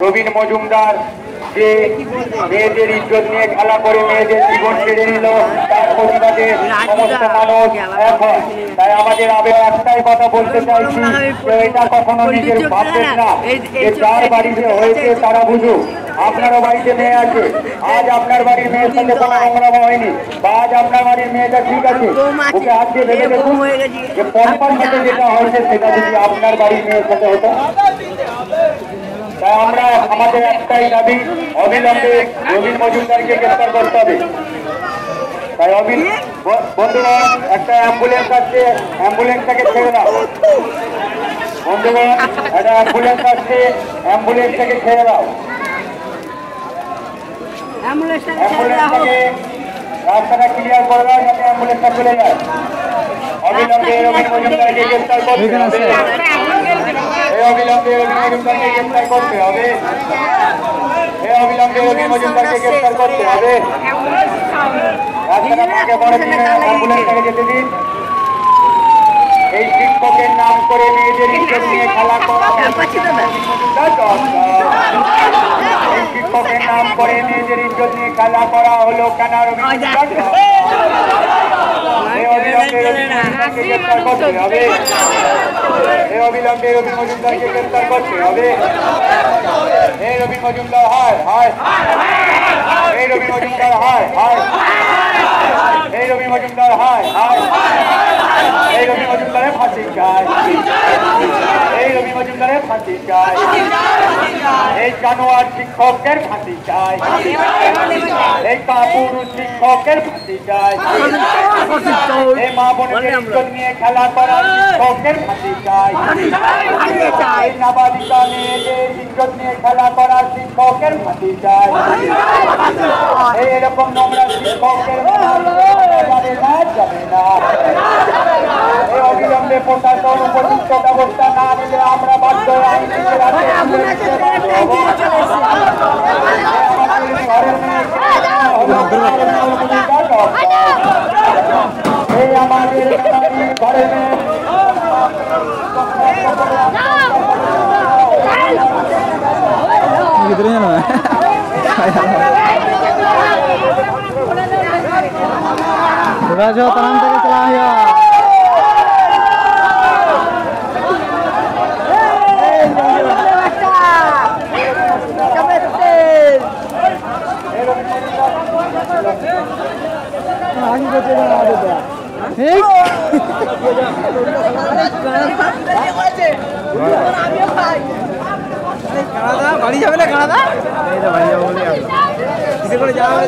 রবীন মজুমদার যে মেয়েদের ইজ্জত নিয়ে খেলা করে মেয়েদের জীবন কেড়ে নিল তার প্রতিবাদে সমস্ত মানুষ এক হয়। তাই আমাদের আবেগ একটাই কথা বলতে চাইছি এটা কখনো নিজের ভাববেন না যে যার বাড়িতে হয়েছে তারা বুঝুক। আপনারও বাড়িতে মেয়ে আছে আজ আপনার বাড়ির মেয়ের সাথে কোনো নোংরাম হয়নি বা আজ আপনার বাড়ির মেয়েটা ঠিক আছে। ওকে দিয়ে ভেবে দেখুন যে পরপর সাথে যেটা হয়েছে সেটা যদি আপনার বাড়ির মেয়ের সাথে হতো। আমাদের একটাই দাবি অবিলম্বে রবীন মজুমদারকে গ্রেফতার করতে হবে। তাই অবিল বন্ধুগণ একটা অ্যাম্বুলেন্স আসছে অ্যাম্বুলেন্সটাকে ছেড়ে দাও। বন্ধুগণ একটা অ্যাম্বুলেন্স আসছে অ্যাম্বুলেন্সটাকে ছেড়ে দাও। অ্যাম্বুলেন্সটাকে রাস্তাটা ক্লিয়ার করে দাও যাতে অ্যাম্বুলেন্সটা চলে যায়। অবিলম্বে রবীন মজুমদারকে গ্রেফতার করতে হবে। এই অবিলম্বে রবীন মজুমদারকে গ্রেফতার করতে হবে। এই অবিলম্বে রবীন মজুমদারকে গ্রেফতার করতে হবে। রাস্তাটা ফাঁকে পড়ে যেতে দিন। এই শিক্ষকের নাম করে মেয়েদের ইজ্জত নিয়ে খেলা করা এই শিক্ষকের নাম করে মেয়েদের ইজ্জত নিয়ে খেলা করা হলো কেন রবীন মজুমদার এই অবিলম্বে রবীন গ্রেফতার করতে হবে। অবিলম্বে রবি মজুমদারকে গ্রেফতার করতে হবে। এই রবি মজুমদার, হায় হায়। এই রবি মজুমদার, হায় হায়। এই রবি মজুমদার, হায় হায়। এই রবি মজুমদারের ফাঁসি চায় এই রবি মজুমদারের ফাঁসি চায় এই জানোয়ার শিক্ষকদের ফাঁসি চায় এই কাপুরুষ শিক্ষকের ফাঁসি চায় নিয়ে খেলা করা শিক্ষকের ফাঁসি চাই। নাবালিকা মেয়েদের ইজ্জত নিয়ে খেলা করা শিক্ষকের ফাঁসি চাই। এই এরকম নোংরা শিক্ষকের যাবে না। Gitunya loh. Udah jauh tanam tadi telah ya. Hangi. বাড়ি যাবে না তো বাড়ি যাব। করে যাওয়া